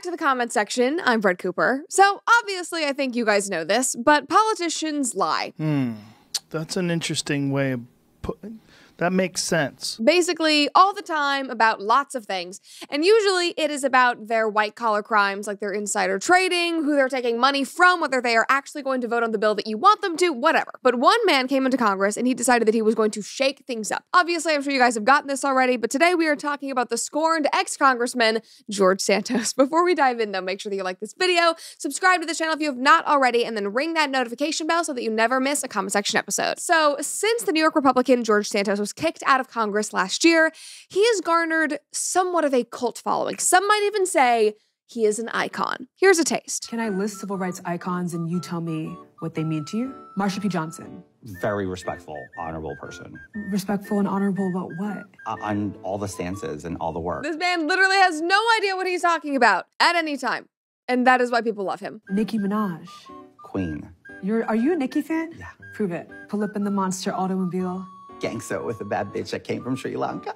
back to the comment section. I'm Brett Cooper. So, obviously, I think you guys know this, but politicians lie. Hmm. That's an interesting way of putting that makes sense. Basically, all the time about lots of things. And usually it is about their white collar crimes, like their insider trading, who they're taking money from, whether they are actually going to vote on the bill that you want them to, whatever. But one man came into Congress and he decided that he was going to shake things up. Obviously, I'm sure you guys have gotten this already, but today we are talking about the scorned ex Congressman, George Santos. Before we dive in, though, make sure that you like this video, subscribe to the channel if you have not already, and then ring that notification bell so that you never miss a comment section episode. So, since the New York Republican George Santos was was kicked out of Congress last year, he has garnered somewhat of a cult following. Some might even say he is an icon. Here's a taste. Can I list civil rights icons and you tell me what they mean to you? Marsha P. Johnson. Very respectful, honorable person. Respectful and honorable about what? Uh, on all the stances and all the work. This man literally has no idea what he's talking about at any time. And that is why people love him. Nicki Minaj. Queen. You're are you a Nicki fan? Yeah. Prove it. Pull up in the monster automobile gangster with a bad bitch that came from Sri Lanka.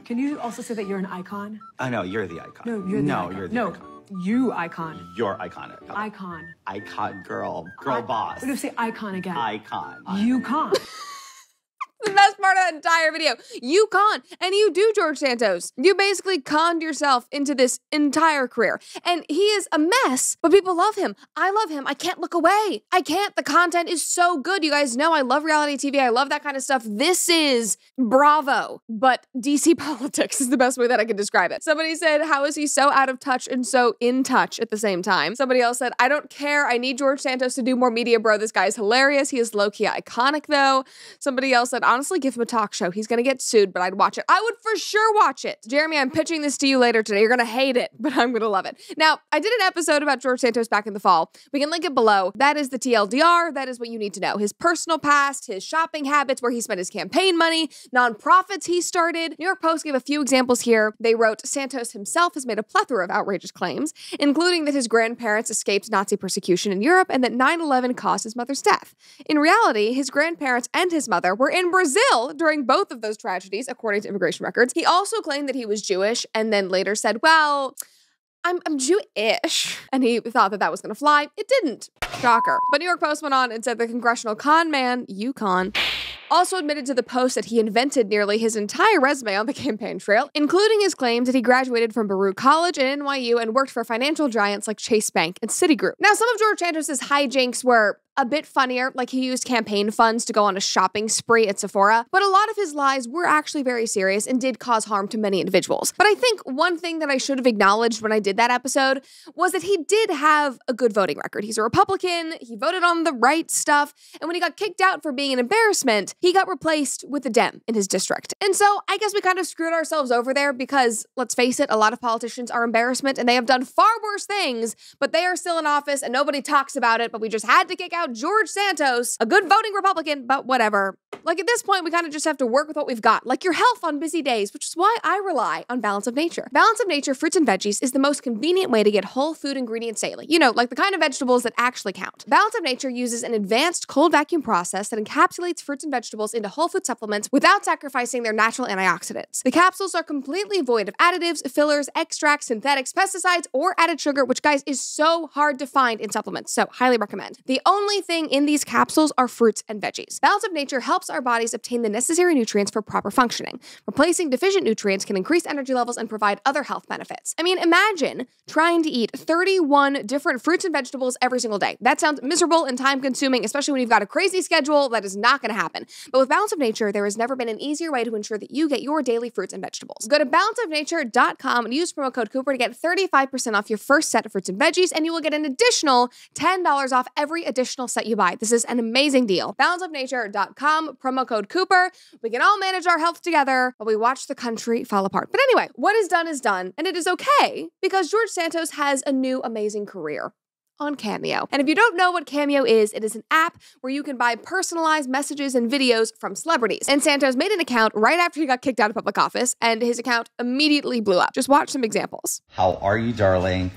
Can you also say that you're an icon? I know, you're the icon. No, you're the no, icon. you're the no, icon. You icon. You're iconic. Icon. Icon girl. Girl I- boss. Do you say icon again? Icon. You con. the best part of entire video. You con, and you do, George Santos. You basically conned yourself into this entire career. And he is a mess, but people love him. I love him. I can't look away. I can't. The content is so good. You guys know I love reality TV. I love that kind of stuff. This is bravo, but DC politics is the best way that I can describe it. Somebody said, How is he so out of touch and so in touch at the same time? Somebody else said, I don't care. I need George Santos to do more media, bro. This guy's hilarious. He is low key iconic, though. Somebody else said, honestly give him a talk show. He's gonna get sued, but I'd watch it. I would for sure watch it. Jeremy, I'm pitching this to you later today. You're gonna hate it, but I'm gonna love it. Now, I did an episode about George Santos back in the fall. We can link it below. That is the TLDR. That is what you need to know. His personal past, his shopping habits, where he spent his campaign money, nonprofits he started. New York Post gave a few examples here. They wrote Santos himself has made a plethora of outrageous claims, including that his grandparents escaped Nazi persecution in Europe and that 9 11 caused his mother's death. In reality, his grandparents and his mother were in Brazil during both of those tragedies, according to immigration records. He also claimed that he was Jewish and then later said, well, I'm, I'm Jewish. And he thought that that was going to fly. It didn't. Shocker. But New York Post went on and said the congressional con man, Yukon, also admitted to the Post that he invented nearly his entire resume on the campaign trail, including his claims that he graduated from Baruch College and NYU and worked for financial giants like Chase Bank and Citigroup. Now, some of George Santos's hijinks were a bit funnier, like he used campaign funds to go on a shopping spree at Sephora, but a lot of his lies were actually very serious and did cause harm to many individuals. But I think one thing that I should have acknowledged when I did that episode was that he did have a good voting record. He's a Republican, he voted on the right stuff, and when he got kicked out for being an embarrassment, he got replaced with a Dem in his district. And so I guess we kind of screwed ourselves over there because, let's face it, a lot of politicians are embarrassment and they have done far worse things, but they are still in office and nobody talks about it, but we just had to kick out George Santos, a good voting Republican, but whatever. Like at this point, we kind of just have to work with what we've got, like your health on busy days, which is why I rely on Balance of Nature. Balance of Nature fruits and veggies is the most convenient way to get whole food ingredients daily. You know, like the kind of vegetables that actually count. Balance of Nature uses an advanced cold vacuum process that encapsulates fruits and vegetables into whole food supplements without sacrificing their natural antioxidants. The capsules are completely void of additives, fillers, extracts, synthetics, pesticides, or added sugar, which, guys, is so hard to find in supplements. So, highly recommend. The only thing in these capsules are fruits and veggies. Balance of Nature helps our bodies obtain the necessary nutrients for proper functioning. Replacing deficient nutrients can increase energy levels and provide other health benefits. I mean, imagine trying to eat 31 different fruits and vegetables every single day. That sounds miserable and time consuming, especially when you've got a crazy schedule. That is not going to happen. But with Balance of Nature, there has never been an easier way to ensure that you get your daily fruits and vegetables. Go to balanceofnature.com and use promo code Cooper to get 35% off your first set of fruits and veggies, and you will get an additional $10 off every additional set you buy. This is an amazing deal. Balanceofnature.com, promo code Cooper. We can all manage our health together while we watch the country fall apart. But anyway, what is done is done, and it is okay because George Santos has a new amazing career on Cameo. And if you don't know what Cameo is, it is an app where you can buy personalized messages and videos from celebrities. And Santos made an account right after he got kicked out of public office, and his account immediately blew up. Just watch some examples. How are you, darling?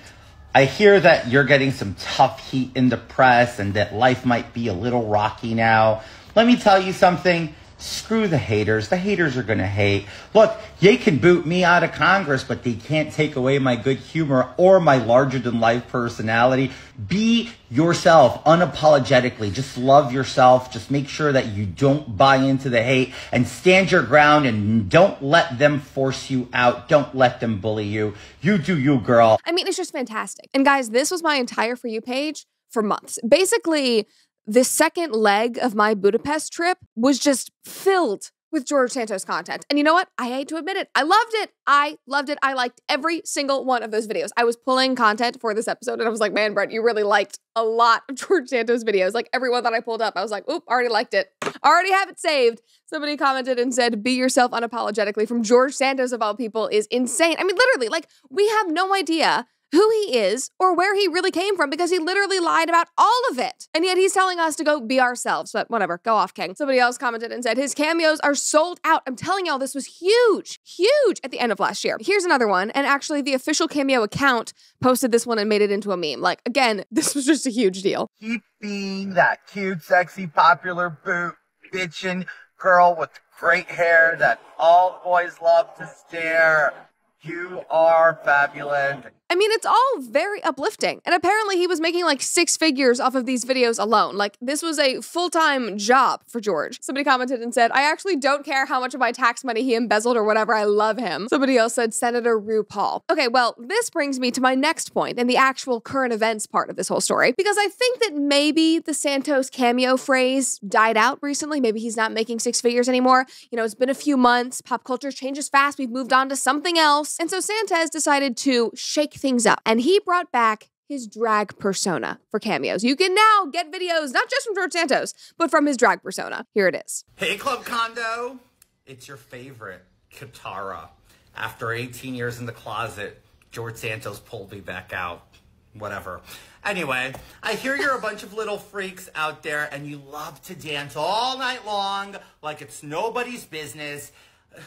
I hear that you're getting some tough heat in the press and that life might be a little rocky now. Let me tell you something. Screw the haters. The haters are going to hate. Look, they can boot me out of Congress, but they can't take away my good humor or my larger than life personality. Be yourself unapologetically. Just love yourself. Just make sure that you don't buy into the hate and stand your ground and don't let them force you out. Don't let them bully you. You do you, girl. I mean, it's just fantastic. And guys, this was my entire For You page for months. Basically, the second leg of my Budapest trip was just filled with George Santos content. And you know what? I hate to admit it. I loved it. I loved it. I liked every single one of those videos. I was pulling content for this episode and I was like, man, Brett, you really liked a lot of George Santos videos. Like every one that I pulled up, I was like, oop, already liked it. Already have it saved. Somebody commented and said, be yourself unapologetically from George Santos of all people is insane. I mean, literally, like we have no idea who he is or where he really came from because he literally lied about all of it. And yet he's telling us to go be ourselves. But whatever, go off, King. Somebody else commented and said his cameos are sold out. I'm telling y'all, this was huge, huge at the end of last year. Here's another one. And actually, the official cameo account posted this one and made it into a meme. Like, again, this was just a huge deal. Keep being that cute, sexy, popular boot bitchin' girl with great hair that all boys love to stare. You are fabulous. I mean, it's all very uplifting. And apparently, he was making like six figures off of these videos alone. Like, this was a full time job for George. Somebody commented and said, I actually don't care how much of my tax money he embezzled or whatever. I love him. Somebody else said, Senator RuPaul. Okay, well, this brings me to my next point and the actual current events part of this whole story, because I think that maybe the Santos cameo phrase died out recently. Maybe he's not making six figures anymore. You know, it's been a few months. Pop culture changes fast. We've moved on to something else. And so Santos decided to shake things up. And he brought back his drag persona for cameos. You can now get videos not just from George Santos, but from his drag persona. Here it is. Hey, Club Condo. It's your favorite, Kitara. After 18 years in the closet, George Santos pulled me back out. Whatever. Anyway, I hear you're a bunch of little freaks out there and you love to dance all night long like it's nobody's business.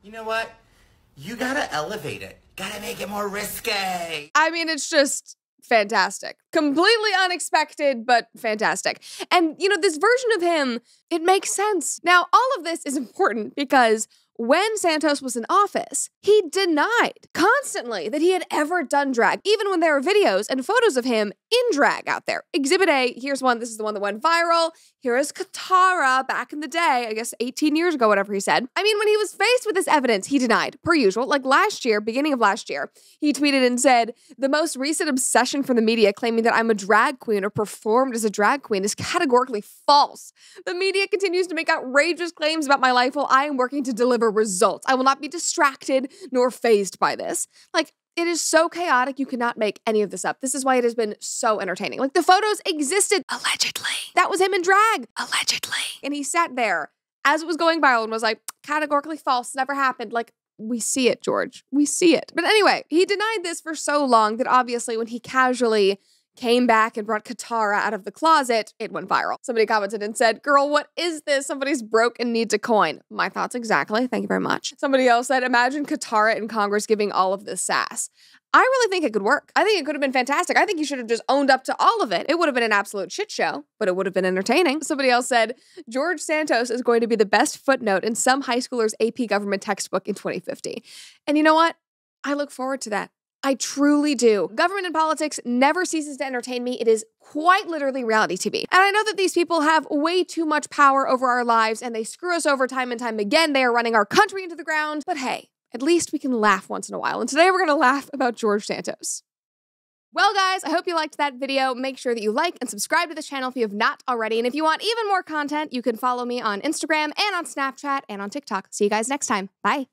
You know what? You gotta elevate it. Gotta make it more risque. I mean, it's just fantastic. Completely unexpected, but fantastic. And, you know, this version of him, it makes sense. Now, all of this is important because when Santos was in office, he denied constantly that he had ever done drag, even when there are videos and photos of him in drag out there. Exhibit A, here's one. This is the one that went viral. Here is Kitara back in the day, I guess 18 years ago, whatever he said. I mean, when he was faced with this evidence, he denied, per usual. Like last year, beginning of last year, he tweeted and said, The most recent obsession from the media claiming that I'm a drag queen or performed as a drag queen is categorically false. The media continues to make outrageous claims about my life while I am working to deliver results. I will not be distracted nor fazed by this. Like, it is so chaotic, you cannot make any of this up. This is why it has been so entertaining. Like, the photos existed allegedly. That was him in drag, allegedly. And he sat there as it was going viral and was like, categorically false, never happened. Like, we see it, George. We see it. But anyway, he denied this for so long that obviously when he casually came back and brought Kitara out of the closet, it went viral. Somebody commented and said, Girl, what is this? Somebody's broke and needs a coin. My thoughts exactly. Thank you very much. Somebody else said, Imagine Kitara in Congress giving all of this sass. I really think it could work. I think it could have been fantastic. I think you should have just owned up to all of it. It would have been an absolute shit show, but it would have been entertaining. Somebody else said George Santos is going to be the best footnote in some high schooler's AP government textbook in 2050. And you know what? I look forward to that. I truly do. Government and politics never ceases to entertain me. It is quite literally reality TV. And I know that these people have way too much power over our lives and they screw us over time and time again. They are running our country into the ground. But hey, at least we can laugh once in a while. And today we're going to laugh about George Santos. Well, guys, I hope you liked that video. Make sure that you like and subscribe to this channel if you have not already. And if you want even more content, you can follow me on Instagram and on Snapchat and on TikTok. See you guys next time. Bye.